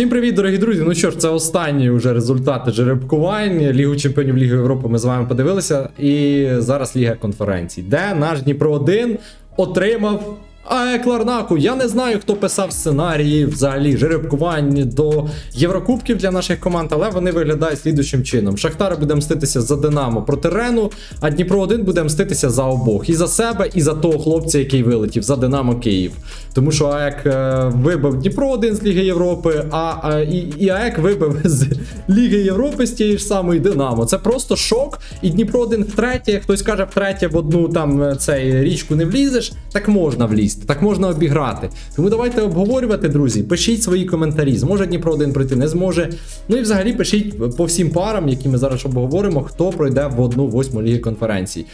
Всім привіт, дорогі друзі. Ну що ж, це останні вже результати жеребкувань. Лігу чемпіонів Ліги Європи ми з вами подивилися. І зараз Ліга конференцій, де наш Дніпро 1 отримав. АЕК Ларнаку, я не знаю, хто писав сценарії взагалі жеребкувань до Єврокубків для наших команд, але вони виглядають слідучим чином. Шахтар буде мститися за Динамо проти Рену, а Дніпро 1 буде мститися за обох. І за себе, і за того хлопця, який вилетів, за Динамо Київ. Тому що АЕК е, вибив Дніпро 1 з Ліги Європи, а, а і, і АЕК вибив з Ліги Європи з тієї ж самої Динамо. Це просто шок. І Дніпро 1 втретє, хтось каже, втретє в одну там е, цей річку не влізеш, так можна влізти, так можна обіграти. Тому давайте обговорювати, друзі. Пишіть свої коментарі. Зможе Дніпро 1 пройти, не зможе. Ну і взагалі пишіть по всім парам, які ми зараз обговоримо, хто пройде в одну восьму ліги конференцій.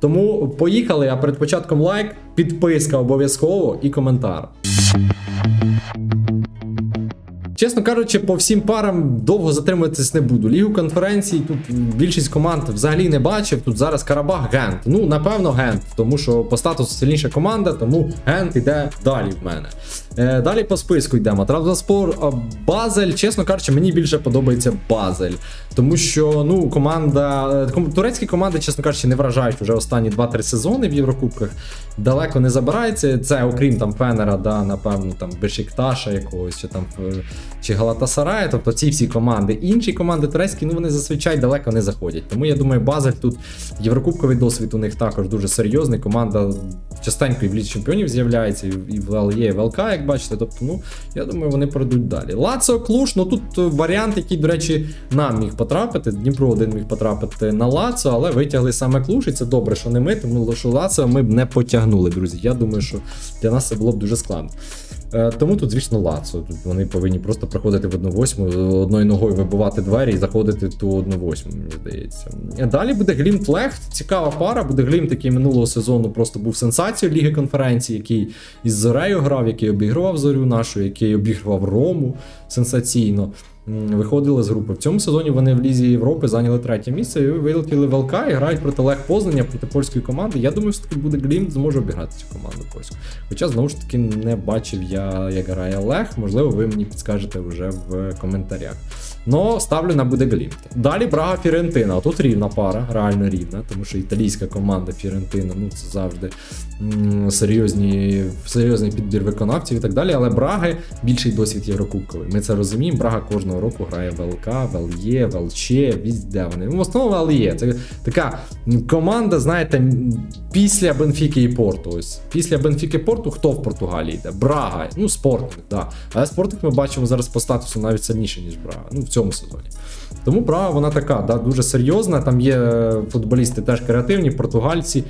Тому поїхали, а перед початком лайк, підписка обов'язково і коментар. Чесно кажучи, по всім парам довго затримуватись не буду. Лігу конференцій тут більшість команд взагалі не бачив. Тут зараз Карабах Гент. Ну, напевно, Гент, тому що по статусу сильніша команда, тому Гент іде далі в мене. Е, Далі по списку йдемо. Травзаспор Базель. Чесно кажучи, мені більше подобається Базель. Тому що ну, команда. е, Турецькі команди, чесно кажучи, не вражають вже останні 2-3 сезони в Єврокубках. Далеко не забирається. Це окрім там Фенера, да, напевно, там Бешикташа якогось, чи там е, чи Галатасарая, тобто ці всі команди. Інші команди турецькі, ну вони зазвичай далеко не заходять. Тому я думаю, Базель тут єврокубковий досвід у них також дуже серйозний. Команда частенько і в ліці чемпіонів з'являється, і в ЛЄ, і в ЛК, як бачите. Тобто, ну я думаю, вони пройдуть далі. Лацо, Клуш, ну тут варіант, який, до речі, нам міг потрапити. Дніпро один міг потрапити на Лацо, але витягли саме Клуш, і це добре, що не ми, тому що Лацо ми б не потягнули, друзі. Я думаю, що для нас це було б дуже складно. Е, Тому тут, звісно, Лацо. Вони повинні просто проходити в 1-8, одною ногою вибивати двері і заходити ту 1-8, мені здається. Е, Далі буде Глімт Лехт. Цікава пара. Буде Глімт, який минулого сезону просто був сенсацією Ліги конференції, який із Зорею грав, який обігрував зорю нашу, який обігрував Рому сенсаційно. Виходили з групи. В цьому сезоні вони в Лізі Європи зайняли третє місце і вилетіли в ЛК і грають проти Лех Познання, проти польської команди. Я думаю, все таки буде Глім, зможе обіграти цю команду польську. Хоча знову ж таки не бачив я, як грає Лех. Можливо, ви мені підскажете вже в коментарях. Но ставлю на буде Глімт. Далі Брага Фірентина. Тут рівна пара, реально рівна, тому що італійська команда Фірентина, ну це завжди серйозні, серйозний підбір виконавців і так далі. Але Браги більший досвід єврокубковий. Ми це розуміємо. Брага кожного року грає в ЛК, в ЛЄ, в ЛЧ, візде вони. Ну, в основному ЛЄ. Це така команда, знаєте, після Бенфіки і Порту. Ось після Бенфіки і Порту хто в Португалії йде? Брага, ну спортник, да. Але спортник ми бачимо зараз по статусу навіть сильніше, ніж Брага. Ну, в цьому сезоні. Тому Брага, вона така, да, дуже серйозна. Там є футболісти теж креативні, португальці.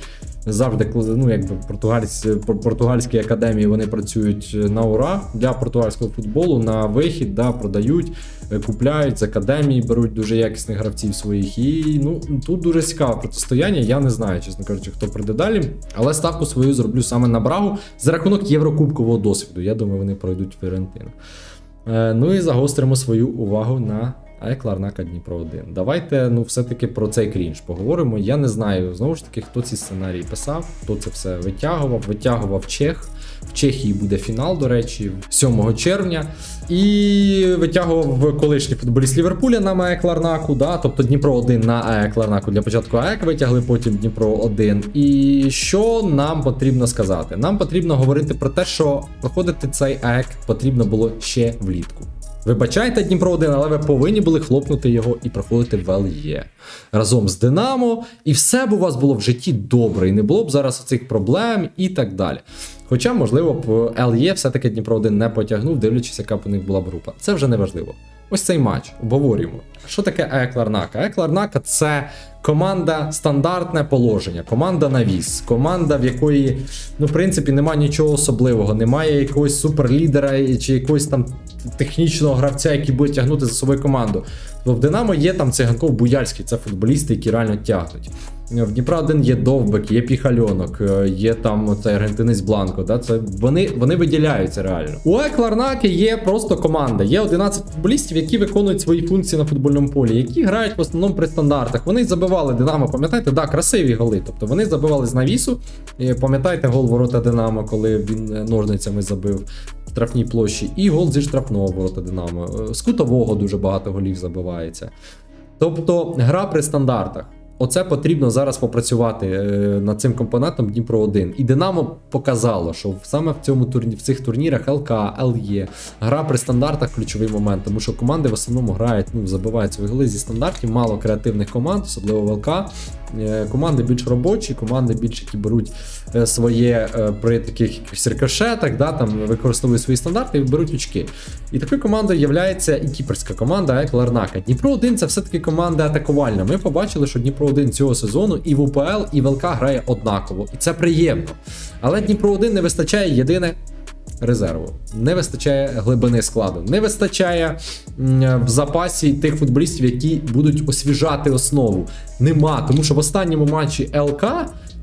Завжди ну, якби португальці, португальські академії вони працюють на ура для португальського футболу на вихід, да, продають, е, купляють з академії, беруть дуже якісних гравців своїх. І ну тут дуже цікаве протистояння. Я не знаю, чесно кажучи, хто прийде далі. Але ставку свою зроблю саме на Брагу за рахунок єврокубкового досвіду. Я думаю, вони пройдуть Фіорентину. Е, Ну і загостримо свою увагу на АЕК Ларнака Дніпро 1. Давайте ну все-таки про цей крінж поговоримо. Я не знаю знову ж таки, хто ці сценарії писав, хто це все витягував. Витягував Чех. В Чехії буде фінал, до речі, 7 червня. І витягував колишній футболіст Ліверпуля на АЕК Ларнаку. Да? Тобто Дніпро 1 на АЕК Ларнаку. Для початку АЕК витягли, потім Дніпро 1. І що нам потрібно сказати? Нам потрібно говорити про те, що проходити цей АЕК потрібно було ще влітку. Вибачайте Дніпро 1, але ви повинні були хлопнути його і проходити в ЛЄ разом з Динамо, і все б у вас було в житті добре, і не було б зараз цих проблем і так далі. Хоча, можливо, б ЛЄ все-таки Дніпро 1 не потягнув, дивлячись, яка б у них була б група. Це вже не важливо. Ось цей матч обговорюємо. Що таке АЕК Ларнака? АЕК Ларнака це команда стандартне положення, команда на віз, команда, в якої, ну, в принципі, немає нічого особливого, немає якогось суперлідера чи якогось там технічного гравця, який буде тягнути за собою команду. То в Динамо є там циганков Буяльський, це футболісти, які реально тягнуть. В Дніпра один є Довбик, є Піхальонок, е, є там цей аргентинець Бланко. Да? Це вони, вони виділяються реально. У Екларнаки є просто команда. Є 11 футболістів, які виконують свої функції на футбольному полі, які грають в основному при стандартах. Вони забивали Динамо, пам'ятаєте, да, красиві голи. Тобто вони забивали з навісу. Пам'ятаєте гол ворота Динамо, коли він е, ножницями забив в штрафній площі, і гол зі штрафного ворота Динамо. Е, З кутового дуже багато голів забивається. Тобто гра при стандартах. Оце потрібно зараз попрацювати е, над цим компонентом Дніпро 1. І Динамо показало, що саме в цьому турні, в цих турнірах ЛК, ЛЄ, гра при стандартах ключовий момент, тому що команди в основному грають, ну, забивають свої голи зі стандартів, мало креативних команд, особливо в ЛК. Е, Команди більш робочі, команди більш які беруть е, своє е, при таких якихось да, там використовують свої стандарти і беруть очки. І такою командою є і кіперська команда як Ларнака. Дніпро 1 це все-таки команда атакувальна. Ми побачили, що Дніпро 1 цього сезону і в УПЛ, і в ЛК грає однаково. І це приємно. Але Дніпро 1 не вистачає єдине. Резерву. Не вистачає глибини складу, не вистачає в запасі тих футболістів, які будуть освіжати основу. Нема, тому що в останньому матчі ЛК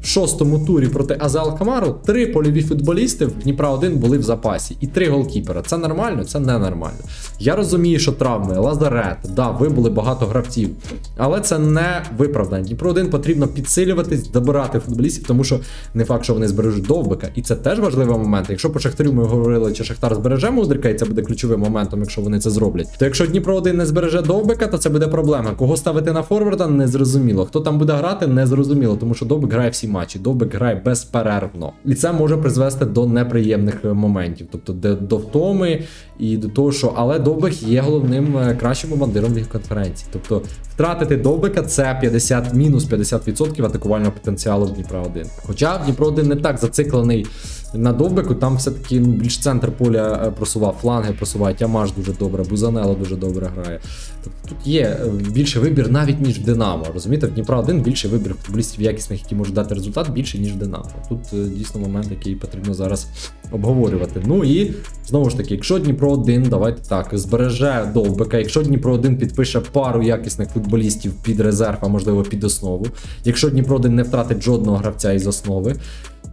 в шостому турі проти АЗЛ Камару три польові футболісти в Дніпра 1 були в запасі, і три голкіпера. Це нормально, це ненормально. Я розумію, що травми, лазарет, да, вибули багато гравців, але це не виправдання. Дніпро 1 потрібно підсилюватись, добирати футболістів, тому що не факт, що вони збережуть довбика. І це теж важливий момент. Якщо по Шахтарю ми говорили, чи Шахтар збереже Мудрика, і це буде ключовим моментом, якщо вони це зроблять. То якщо Дніпро 1 не збереже довбика, то це буде проблема. Кого ставити на форварда, незрозуміло. Хто там буде грати, незрозуміло, тому що довбик грає всі матчі. Довбик грає безперервно. І це може призвести до неприємних е, моментів, тобто до втоми і до того, що але Довбик є головним е, кращим командиром в конференції. Тобто втратити Довбика це 50 мінус 50% атакувального потенціалу в Дніпра 1. Хоча Дніпро 1 не так зациклений на Довбику, там все-таки ну, більш центр поля е, просував, фланги просувають, Ямаш дуже добре, Бузанело дуже добре грає. Тобто тут є е, більший вибір навіть ніж в Динамо. Розумієте, в Дніпра 1 більший вибір футболістів якісних, які можуть дати результат більше, ніж в Динамо. Тут е, дійсно момент, який потрібно зараз обговорювати. Ну і знову ж таки, якщо Дніпро 1, давайте так, збереже довбика, якщо Дніпро 1 підпише пару якісних футболістів під резерв, а можливо під основу, якщо Дніпро 1 не втратить жодного гравця із основи.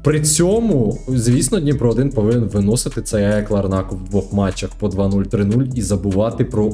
При цьому, звісно, Дніпро 1 повинен виносити цей АЕК Ларнаку в двох матчах по 2-0, 3-0 і забувати про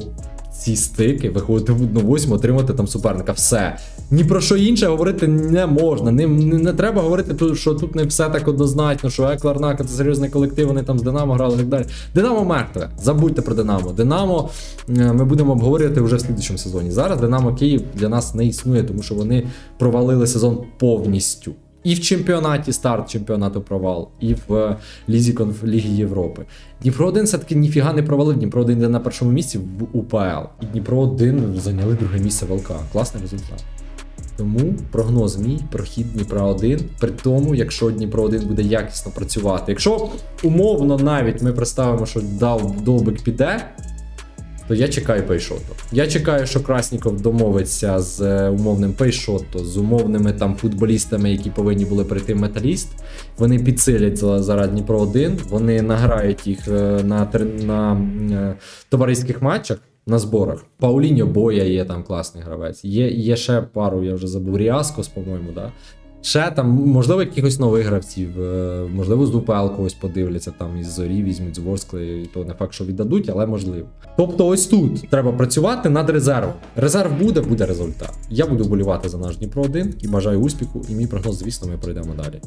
ці стики, виходити в 1-8, отримати там суперника. Все. Ні про що інше говорити не можна. Не, не, не треба говорити, що тут не все так однозначно, що АЕК Ларнака це серйозний колектив, вони там з Динамо грали і так далі. Динамо мертве. Забудьте про Динамо. Динамо е, ми будемо обговорювати вже в слідчому сезоні. Зараз Динамо Київ для нас не існує, тому що вони провалили сезон повністю. І в чемпіонаті старт чемпіонату провал, і в е, Лізі Конф... Ліги Європи. Дніпро 1 все-таки ніфіга не провалив. Дніпро 1 йде на першому місці в УПЛ. І Дніпро 1 зайняли друге місце в ЛК. Класний результат. Тому прогноз мій прохід Дніпра 1, при тому, якщо Дніпро 1 буде якісно працювати. Якщо умовно навіть ми представимо, що да, Довбик піде, то я чекаю пейшоту. Я чекаю, що Красніков домовиться з е, умовним пейшоту, з умовними там футболістами, які повинні були прийти в металіст. Вони підсилять зараз Дніпро 1, вони награють їх е, на, на е, товариських матчах. На зборах. Пауліньо Боя є там класний гравець. Є, є ще пару, я вже забув. Ріаскос, по-моєму, да? Ще там, можливо, якихось нових гравців, е, можливо, з УПЛ когось подивляться, там із зорі візьмуть з Ворскли, і то не факт, що віддадуть, але можливо. Тобто, ось тут треба працювати над резервом. Резерв буде, буде результат. Я буду болювати за наш Дніпро 1 і бажаю успіху. І мій прогноз, звісно, ми пройдемо далі.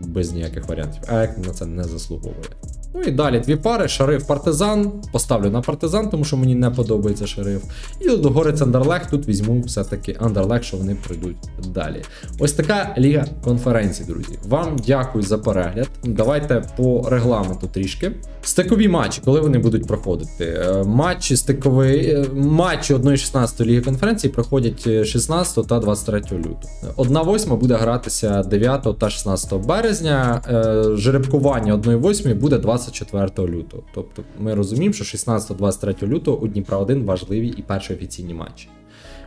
Без ніяких варіантів. А як на це не заслуговує. Ну і далі дві пари: шериф партизан. Поставлю на партизан, тому що мені не подобається шериф. І до Лудогорець Андерлех. Тут візьму все-таки Андерлех, що вони пройдуть далі. Ось така ліга конференцій, друзі. Вам дякую за перегляд. Давайте по регламенту трішки. Стикові матчі, коли вони будуть проходити. Е, Матчі стикові, е, матчі 1-16 ліги конференції проходять е, 16 та 23 лютого. Одна восьма буде гратися 9 та 16 березня. Е, Жеребкування 1-8 буде 24 лютого. Тобто ми розуміємо, що 16-23 лютого у Дніпра 1 важливі і перші офіційні матчі.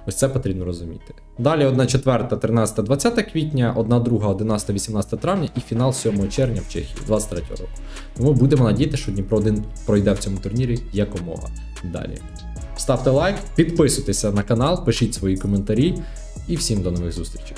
Ось це потрібно розуміти. Далі 1 четверта, 13, 20 квітня, 1 2, 11, 18 травня і фінал 7 червня в Чехії 23 року. Тому будемо надіяти, що Дніпро 1 пройде в цьому турнірі якомога далі. ставте лайк, підписуйтеся на канал, пишіть свої коментарі і всім до нових зустрічей.